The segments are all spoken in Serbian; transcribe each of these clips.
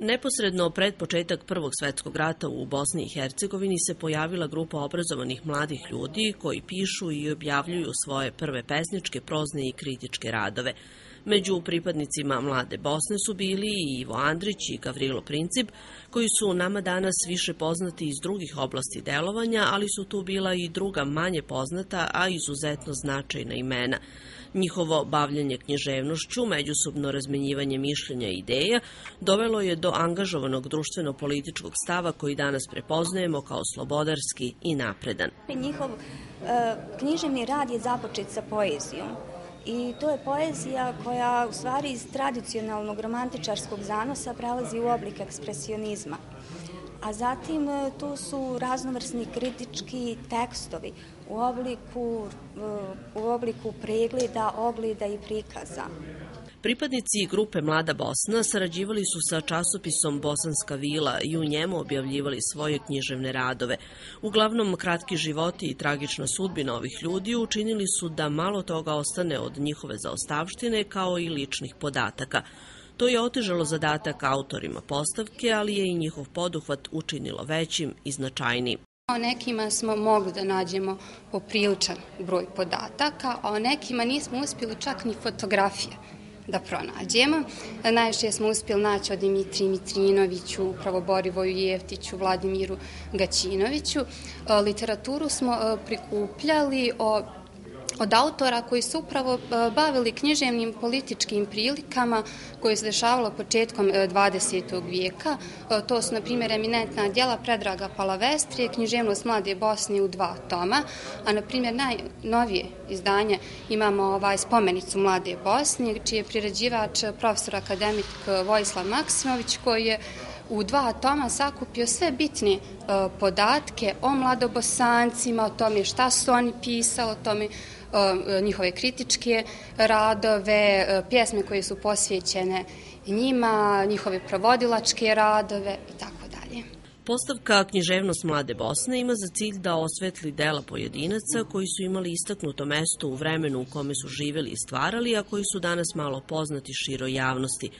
Neposredno pred početak Prvog svetskog rata u Bosni i Hercegovini se pojavila grupa obrazovanih mladih ljudi koji pišu i objavljuju svoje prve pesničke, prozne i kritičke radove. Među pripadnicima Mlade Bosne su bili i Ivo Andrić i Gavrilo Princip, koji su nama danas više poznati iz drugih oblasti delovanja, ali su tu bila i druga manje poznata, a izuzetno značajna imena. Njihovo bavljanje književnošću, međusobno razmenjivanje mišljenja i ideja, dovelo je do angažovanog društveno-političkog stava koji danas prepoznajemo kao slobodarski i napredan. Njihov uh, književni rad je započet sa poezijom. I to je poezija koja u stvari iz tradicionalnog romantičarskog zanosa prelazi u oblik ekspresionizma. A zatim e, tu su raznovrsni kritički tekstovi u obliku, e, u obliku pregleda, ogleda i prikaza. Pripadnici grupe Mlada Bosna sarađivali su sa časopisom Bosanska vila i u njemu objavljivali svoje književne radove. Uglavnom, kratki životi i tragična sudbina ovih ljudi učinili su da malo toga ostane od njihove zaostavštine kao i ličnih podataka. To je otežalo zadatak autorima postavke, ali je i njihov poduhvat učinilo većim i značajnijim. O nekima smo mogli da nađemo popriličan broj podataka, a o nekima nismo uspjeli čak ni fotografije da pronađemo. Najviše smo uspjeli naći o Dimitri Mitrinoviću, upravo Borivoju Jeftiću, Vladimiru Gaćinoviću. Literaturu smo prikupljali o od autora koji su upravo e, bavili književnim političkim prilikama koje se dešavalo početkom 20. E, vijeka. E, to su, na primjer, eminentna djela Predraga Palavestrije, književnost Mlade Bosne u dva toma, a, na primjer, najnovije izdanje imamo ovaj spomenicu Mlade Bosne, čiji je prirađivač profesor akademik Vojislav Maksimović, koji je u dva toma sakupio sve bitne uh, podatke o mladobosancima, o tome šta su oni pisali, o tome njihove kritičke radove, pjesme koje su posvećene njima, njihove provodilačke radove i tako dalje. Postavka Književnost Mlade Bosne ima za cilj da osvetli dela pojedinaca koji su imali istaknuto mesto u vremenu u kome su živeli i stvarali, a koji su danas malo poznati široj javnosti.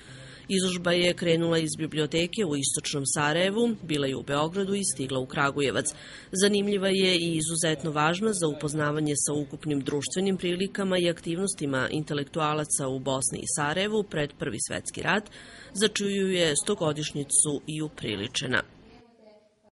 Izložba je krenula iz biblioteke u istočnom Sarajevu, bila je u Beogradu i stigla u Kragujevac. Zanimljiva je i izuzetno važna za upoznavanje sa ukupnim društvenim prilikama i aktivnostima intelektualaca u Bosni i Sarajevu pred Prvi svetski rat, za čiju je stogodišnjicu i upriličena.